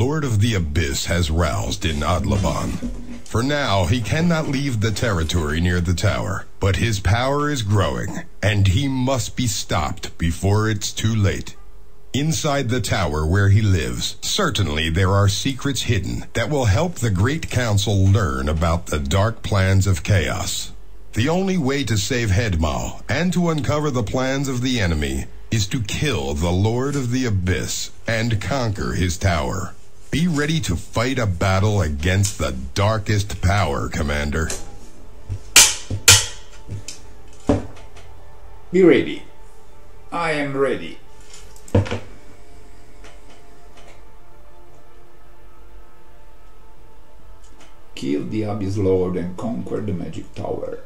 Lord of the Abyss has roused in Adlaban. For now, he cannot leave the territory near the tower, but his power is growing, and he must be stopped before it's too late. Inside the tower where he lives, certainly there are secrets hidden that will help the Great Council learn about the dark plans of chaos. The only way to save Hedmal and to uncover the plans of the enemy is to kill the Lord of the Abyss and conquer his tower. Be ready to fight a battle against the darkest power, Commander. Be ready. I am ready. Kill the Abyss Lord and conquer the Magic Tower.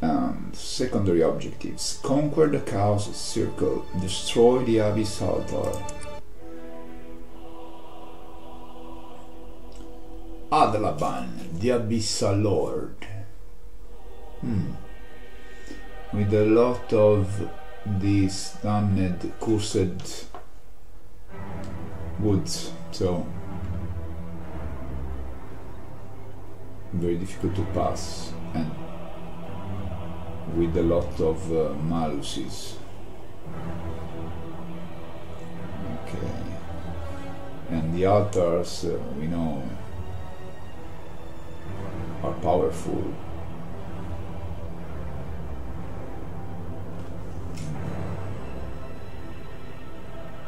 And secondary objectives. Conquer the Chaos Circle. Destroy the Abyss Altar. Adlaban, the Abyssal Lord. Hmm. With a lot of these damned cursed woods, so very difficult to pass and with a lot of uh, maluses. Okay. And the altars, uh, we know, are powerful.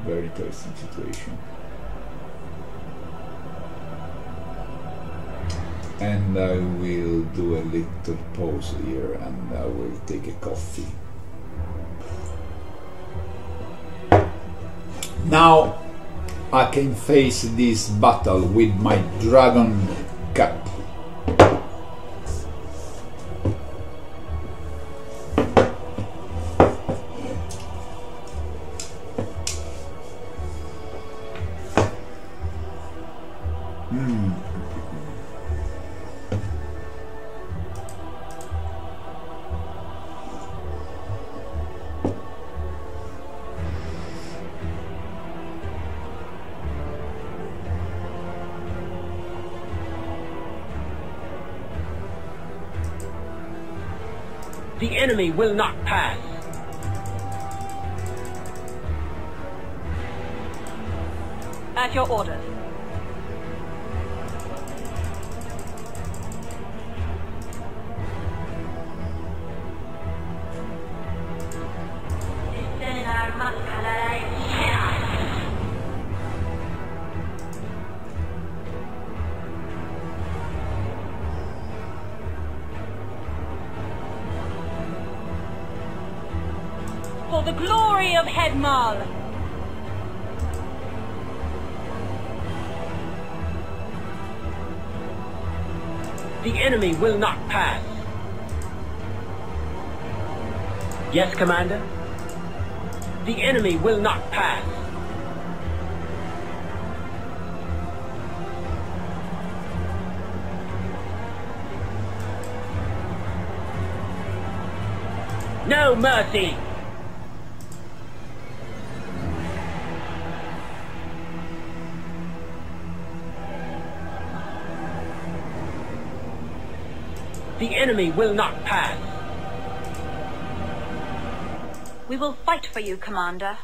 Very interesting situation. And I will do a little pause here and I will take a coffee. Now I can face this battle with my dragon The enemy will not pass. At your orders. For the glory of Hedmal! The enemy will not pass. Yes, Commander? The enemy will not pass. No mercy! Enemy will not pass. We will fight for you, Commander.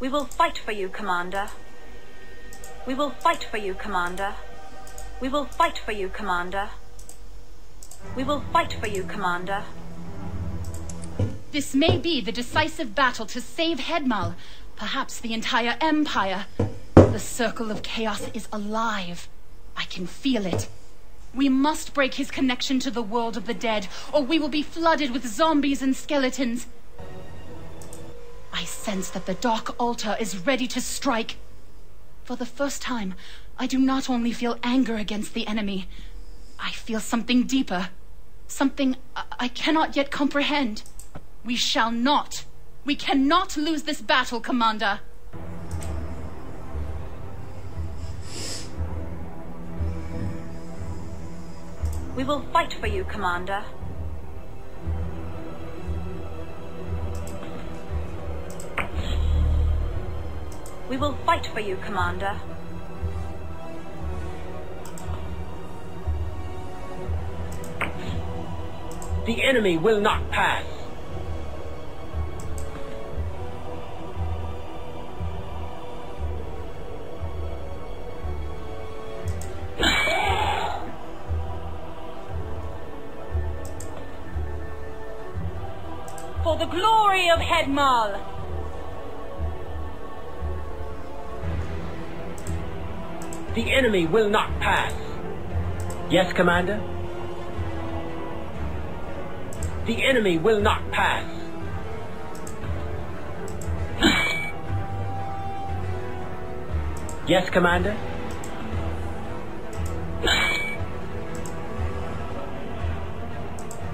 We will fight for you, Commander. We will fight for you, Commander. We will fight for you, Commander. We will fight for you, Commander. This may be the decisive battle to save Hedmal, perhaps the entire Empire. The Circle of Chaos is alive. I can feel it. We must break his connection to the world of the dead, or we will be flooded with zombies and skeletons. I sense that the Dark Altar is ready to strike. For the first time, I do not only feel anger against the enemy, I feel something deeper, something I, I cannot yet comprehend. We shall not. We cannot lose this battle, Commander. We will fight for you, Commander. We will fight for you, Commander. The enemy will not pass. For the glory of Hedmal! The enemy will not pass. Yes, Commander? The enemy will not pass. Yes, Commander?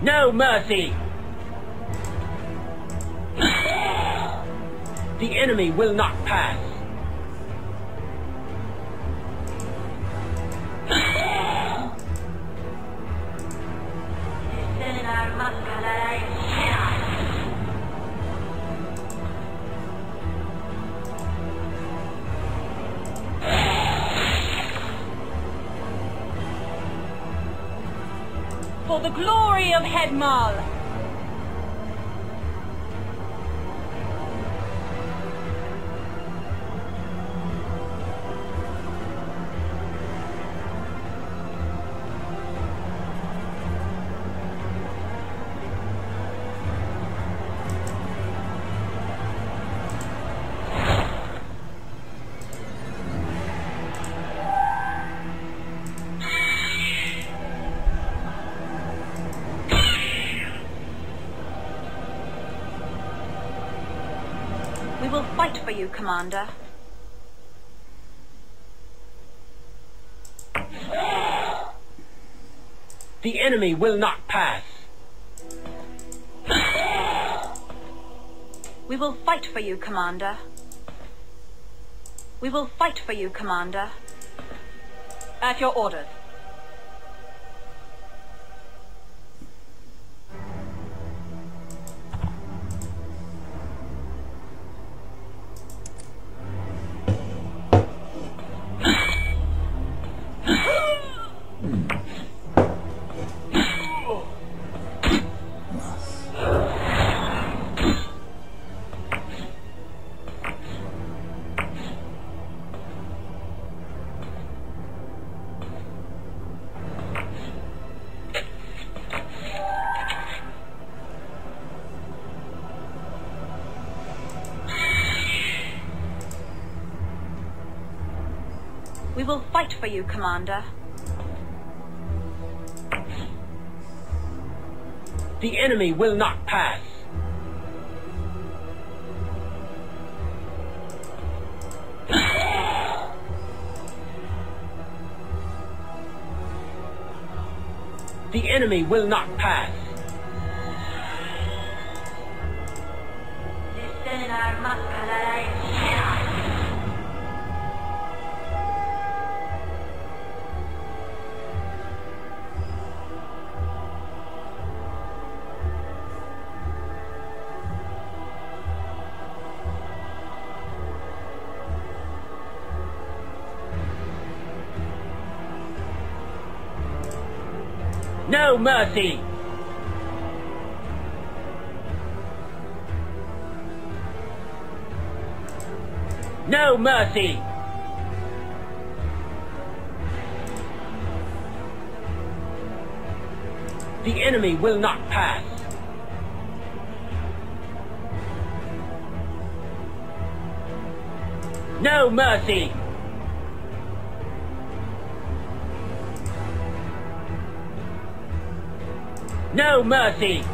No mercy! The enemy will not pass. For the glory of Hedmal! We will fight for you, Commander. The enemy will not pass. We will fight for you, Commander. We will fight for you, Commander. At your orders. Fight for you, Commander. The enemy will not pass. The enemy will not pass. No mercy! No mercy! The enemy will not pass. No mercy! No mercy!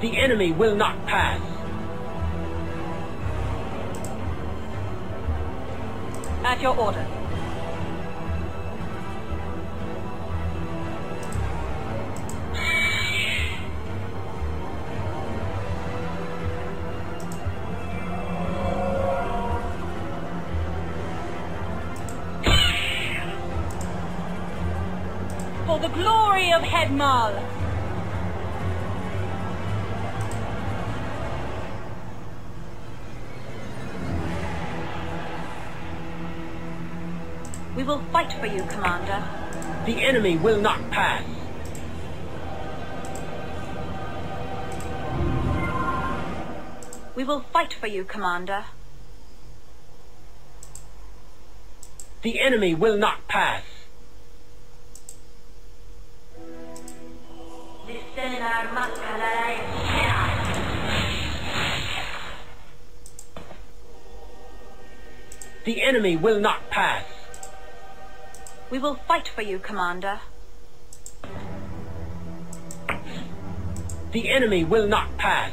The enemy will not pass. At your orders. We will fight for you, Commander. The enemy will not pass. We will fight for you, Commander. The enemy will not pass. The enemy will not pass. We will fight for you, Commander. The enemy will not pass.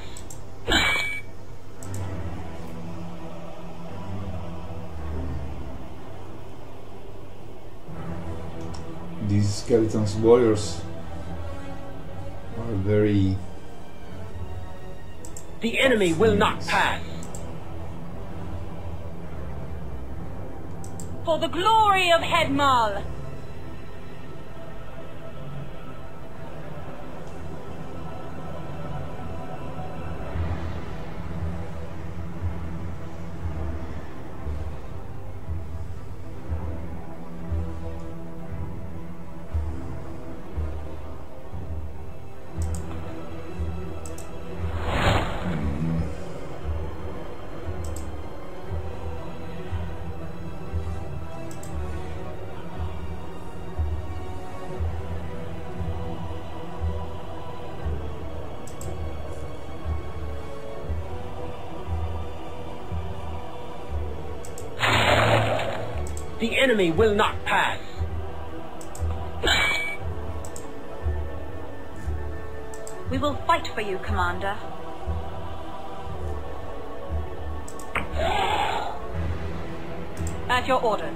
These skeletons warriors are very The enemy will not pass. For the glory of Hedmal! Enemy will not pass. We will fight for you, Commander. At your orders.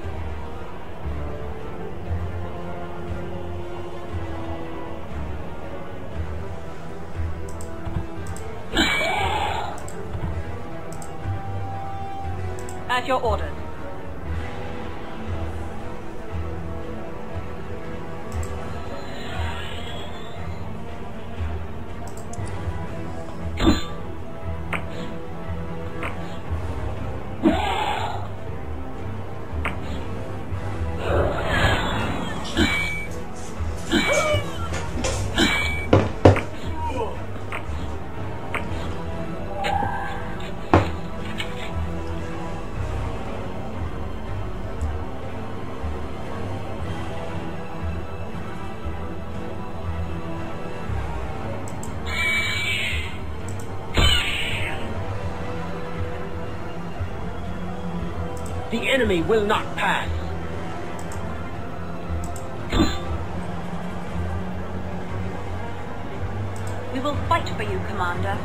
At your orders. Enemy will not pass. We will fight for you, Commander.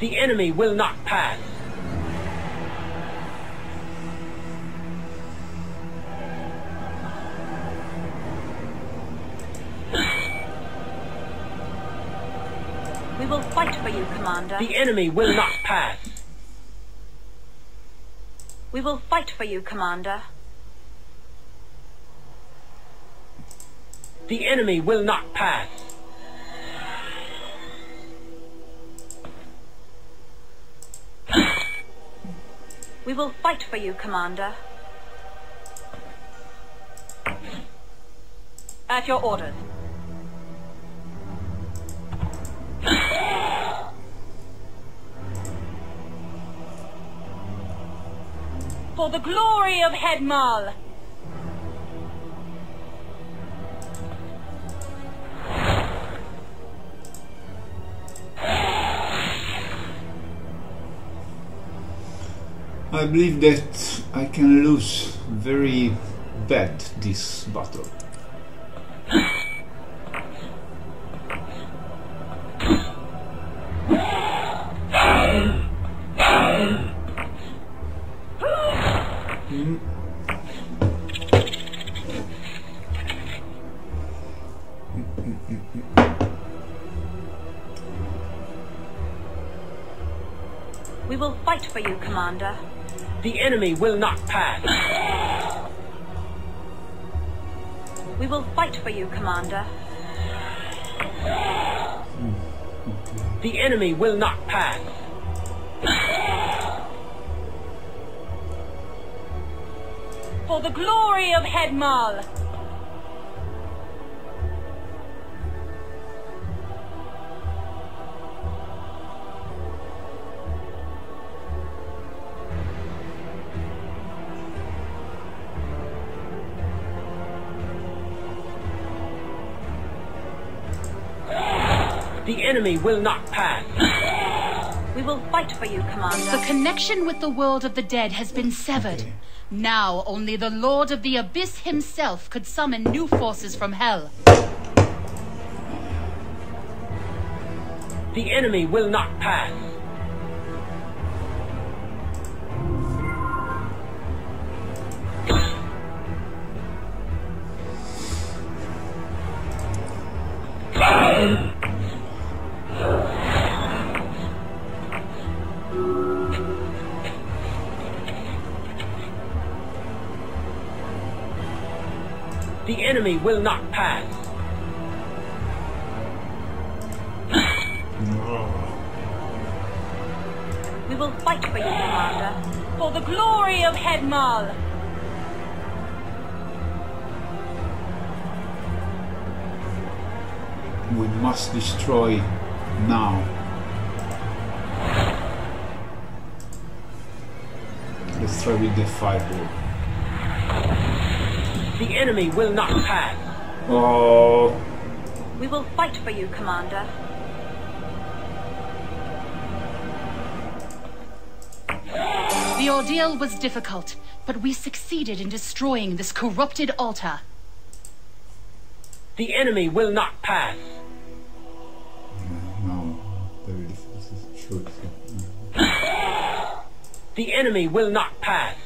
The enemy will not pass. We will fight for you, Commander. The enemy will not pass. We will fight for you, Commander. The enemy will not pass. We will fight for you, Commander. At your orders. For the glory of Hedmal! I believe that I can lose very bad this battle. Enemy will not pass. We will fight for you, Commander. The enemy will not pass. For the glory of Hedmal! Enemy will not pass. We will fight for you, Commander. The connection with the world of the dead has been severed. Okay. Now only the Lord of the Abyss himself could summon new forces from Hell. The enemy will not pass. The enemy will not pass. We will fight for you, Commander. For the glory of Hedmal! We must destroy now. Let's try with the fireball. The enemy will not pass. Oh, We will fight for you, Commander. The ordeal was difficult, but we succeeded in destroying this corrupted altar. The enemy will not pass. no. Very difficult. Shoot. The enemy will not pass.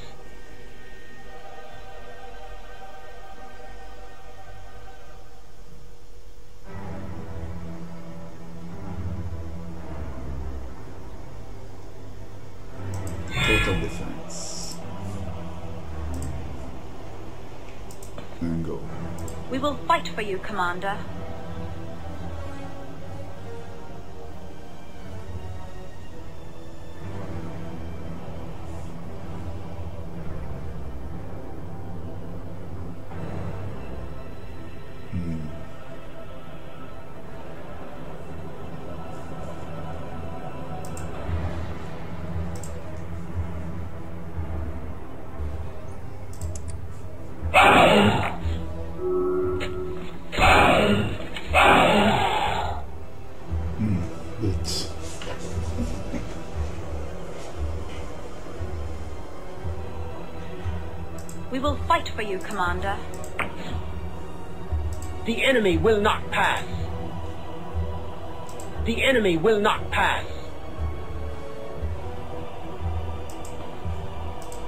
We will fight for you, Commander. For you, Commander. The enemy will not pass. The enemy will not pass.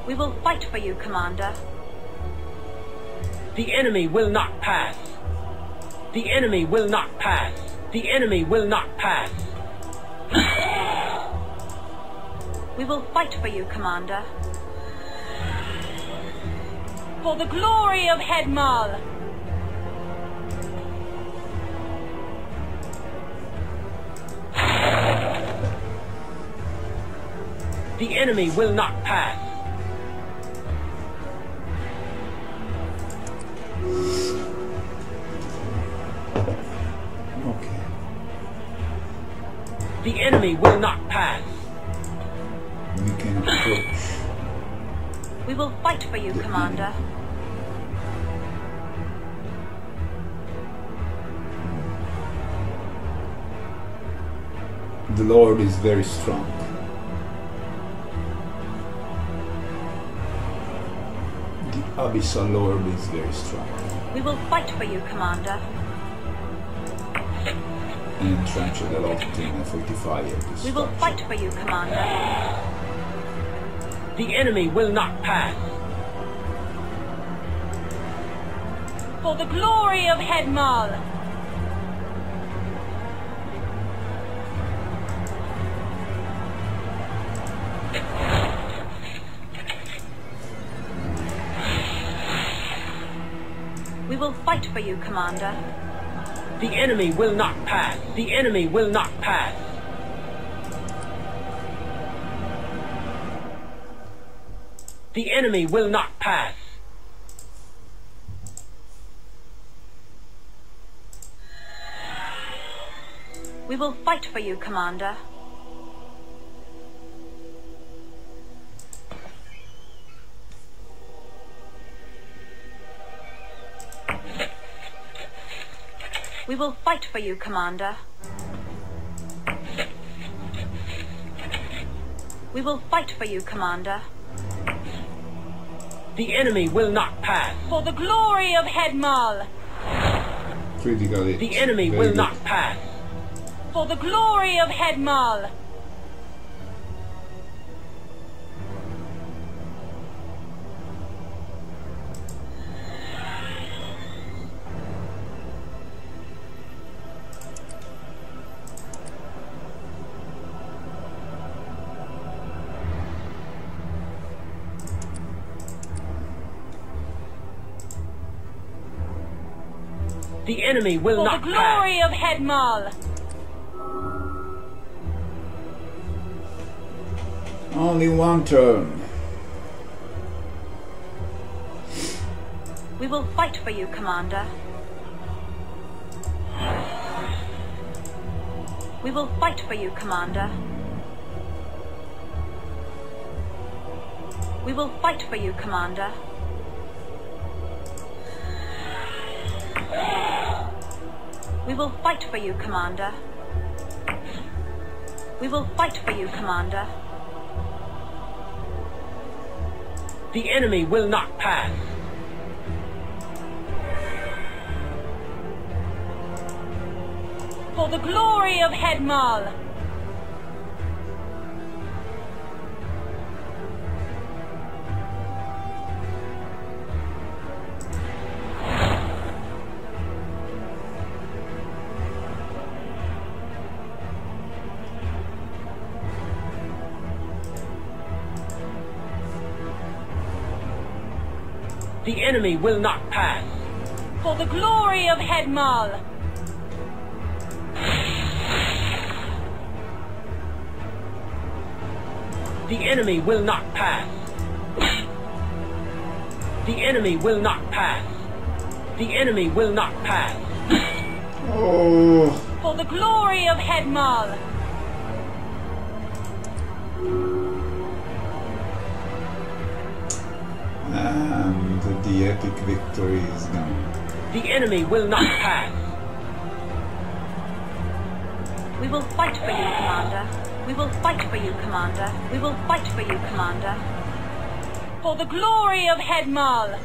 We will fight for you, Commander. The enemy will not pass. The enemy will not pass. The enemy will not pass. We will fight for you, Commander. For the glory of Hedmal! The enemy will not pass. Okay. The enemy will not pass. We can approach. We will fight for you, Commander. The Lord is very strong. The Abyssal Lord is very strong. We will fight for you, Commander. And entrenched a lot in a fortified We will fight for you, Commander. The enemy will not pass. For the glory of Hedmal! Commander. The enemy will not pass. The enemy will not pass. The enemy will not pass. We will fight for you, Commander. We will fight for you, Commander. We will fight for you, Commander. The enemy will not pass. For the glory of Hedmal! Critical hit. The enemy Very will good. not pass. For the glory of Hedmal! The enemy will For the not pass. glory of Hedmal! Only one turn. We will fight for you, Commander. We will fight for you, Commander. We will fight for you, Commander. We will fight for you, Commander. We will fight for you, Commander. The enemy will not pass. For the glory of Hedmal! Enemy will not pass. For the glory of Hedmal! The enemy will not pass. The enemy will not pass. The enemy will not pass. Oh, For the glory of Hedmal! and the epic victory is gone. The enemy will not pass. We will fight for you, Commander. We will fight for you, Commander. We will fight for you, Commander. For the glory of Hedmal!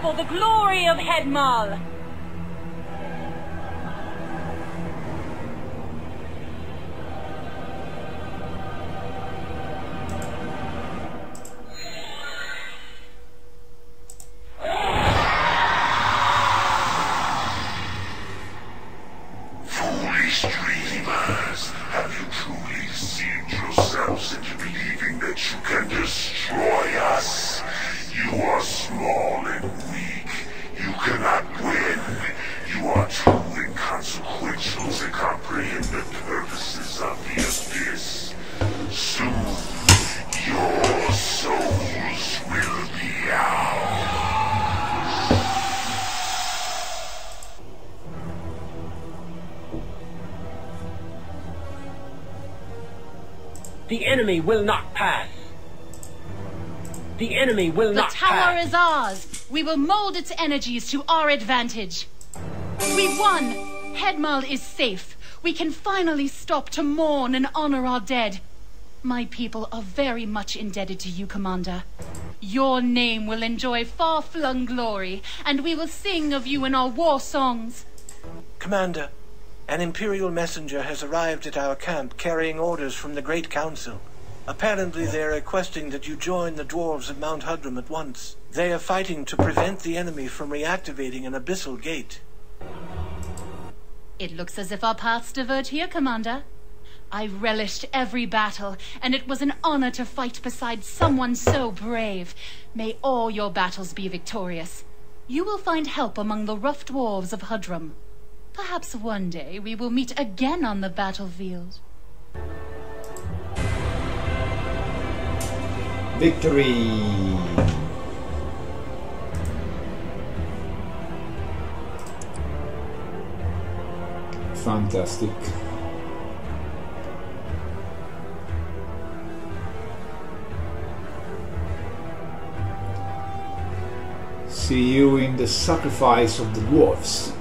For the glory of Hedmal! Enemy will not pass. The enemy will The not tower pass. is ours. We will mold its energies to our advantage. We've won. Hedmal is safe. We can finally stop to mourn and honor our dead. My people are very much indebted to you, Commander. Your name will enjoy far-flung glory, and we will sing of you in our war songs. Commander, an Imperial messenger has arrived at our camp carrying orders from the Great Council. Apparently they are requesting that you join the dwarves of Mount Hudrum at once. They are fighting to prevent the enemy from reactivating an abyssal gate. It looks as if our paths diverge here, Commander. I relished every battle, and it was an honor to fight beside someone so brave. May all your battles be victorious. You will find help among the rough dwarves of Hudrum. Perhaps one day we will meet again on the battlefield. Victory! Fantastic. See you in the sacrifice of the dwarfs.